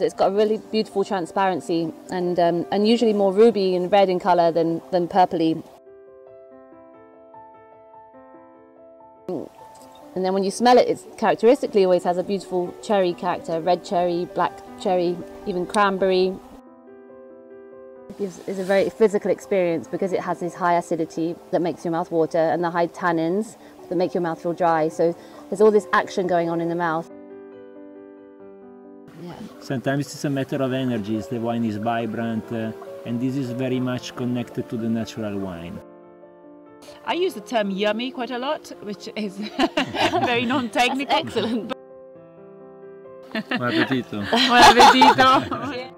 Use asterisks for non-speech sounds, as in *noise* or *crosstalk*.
It's got a really beautiful transparency and, um, and usually more ruby and red in colour than, than purpley. And then when you smell it, it characteristically always has a beautiful cherry character, red cherry, black cherry, even cranberry. It's a very physical experience because it has this high acidity that makes your mouth water and the high tannins that make your mouth feel dry. So there's all this action going on in the mouth. Yeah. Sometimes it's a matter of energies. The wine is vibrant uh, and this is very much connected to the natural wine. I use the term yummy quite a lot, which is *laughs* very non-technical. excellent. Buon appetito. *laughs* Buon appetito. *laughs*